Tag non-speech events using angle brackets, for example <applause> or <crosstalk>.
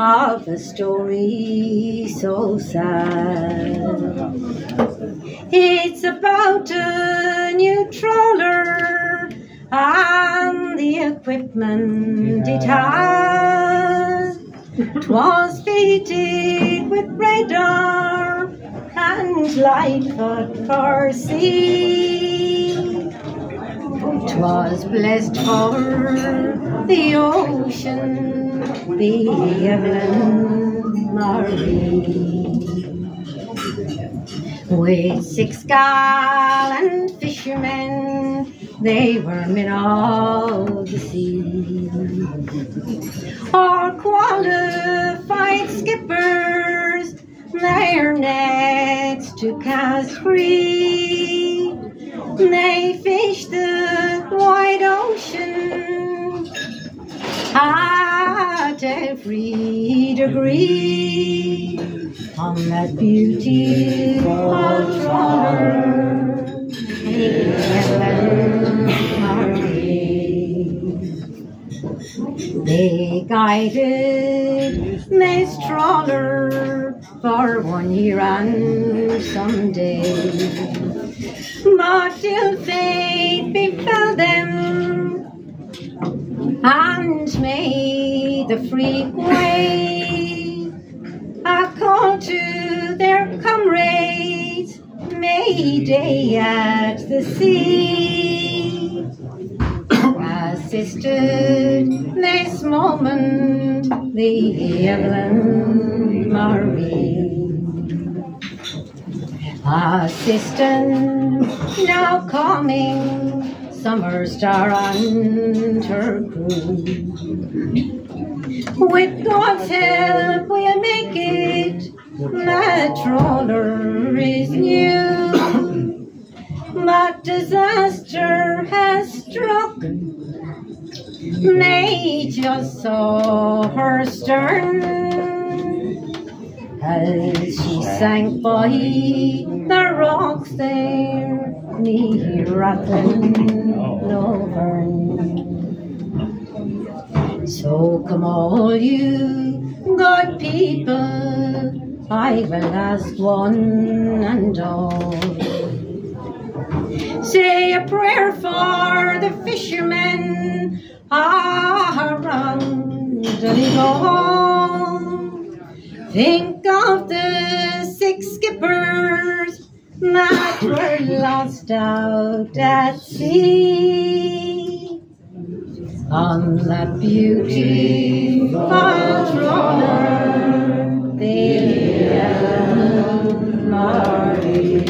of a story so sad. It's about a new trawler and the equipment it has. Twas fitted with radar and light foot for sea. Twas blessed for the ocean, the Evelyn Marie. With six gallant fishermen, they were men of the sea. Our qualified skippers, their nets to cast free. They fish the wide ocean at every degree on that beautiful Marie. They guided Miss Trawler for one year and some days. But till fate the freak way, a call to their comrades, Mayday at the sea. <coughs> Assisted this moment the Evelyn Marie. Assistant now coming, summer star on her crew. With God's help we'll make it, that trawler is new. But disaster has struck, just saw her stern. As she sank by the rocks there near Rathlin So come all you good people, I will ask one and all. Say a prayer for the fishermen around Donegal. Think of the six skippers that were lost out at sea on that beautiful trawler, the Evelyn Marie.